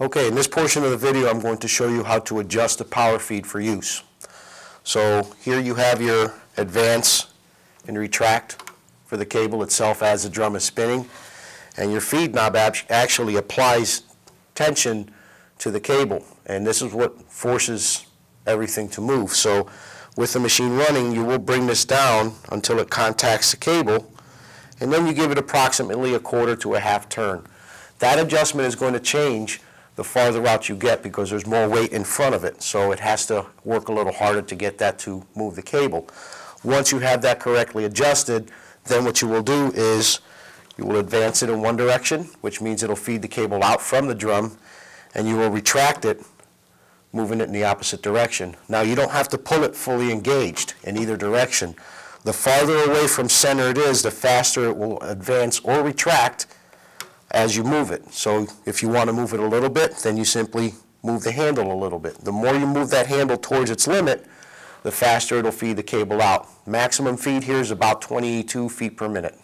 Okay, in this portion of the video, I'm going to show you how to adjust the power feed for use. So here you have your advance and retract for the cable itself as the drum is spinning. And your feed knob actually applies tension to the cable. And this is what forces everything to move. So with the machine running, you will bring this down until it contacts the cable. And then you give it approximately a quarter to a half turn. That adjustment is going to change the farther out you get because there's more weight in front of it. So it has to work a little harder to get that to move the cable. Once you have that correctly adjusted, then what you will do is you will advance it in one direction, which means it'll feed the cable out from the drum, and you will retract it, moving it in the opposite direction. Now, you don't have to pull it fully engaged in either direction. The farther away from center it is, the faster it will advance or retract as you move it. So if you want to move it a little bit, then you simply move the handle a little bit. The more you move that handle towards its limit, the faster it'll feed the cable out. Maximum feed here is about 22 feet per minute.